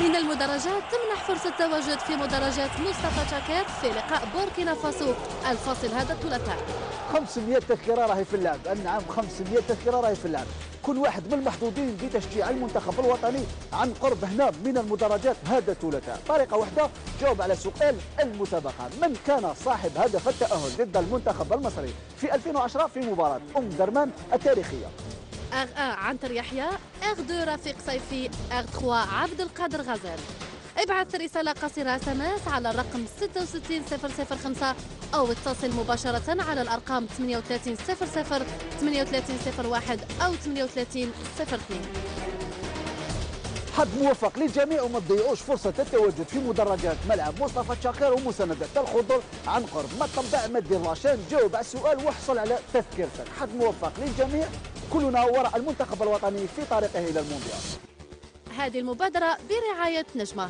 المدرجات تمنح فرصة تواجد في مدرجات مصطفى شاكر في لقاء بوركينا فاسو. الفاصل هذا الثلاثاء. 500 تذكرة راهي في اللعب. نعم 500 تذكرة راهي في اللعب. كل واحد من المحظوظين بتشجيع المنتخب الوطني عن قرب هنا من المدرجات هذا الثلاثاء. طريقة واحدة جاوب على سؤال المسابقة. من كان صاحب هدف التأهل ضد المنتخب المصري في 2010 في مباراة أم درمان التاريخية؟ R 1 عنتر يحيى R 2 رفيق صيفي R 3 عبد القادر غزال ابعث رسالة قصيرة سماس على الرقم 66005 أو اتصل مباشرة على الأرقام 3800 3801 أو 3802 حظ موفق للجميع وما تضيعوش فرصة التواجد في مدرجات ملعب مصطفى شاكر ومساندة الحضور عن قرب. ما تطبع ما دير la chaîne جاوب على السؤال واحصل على تذكرتك. حظ موفق للجميع كلنا وراء المنتخب الوطني في طريقه إلى المونديال. هذه المبادرة برعاية نجمة.